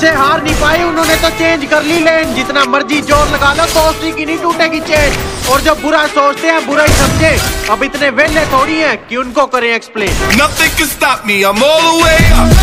से हार नहीं पाई, उन्होंने तो चेंज कर ली लेन जितना मर्ज़ी ज़ोर लगा लो तो दोस्ती की नहीं टूटेगी चेन और जो बुरा सोचते हैं, बुरा ही समझे। अब इतने वेले थोड़ी हैं कि उनको करें एक्सप्लेन Nothing.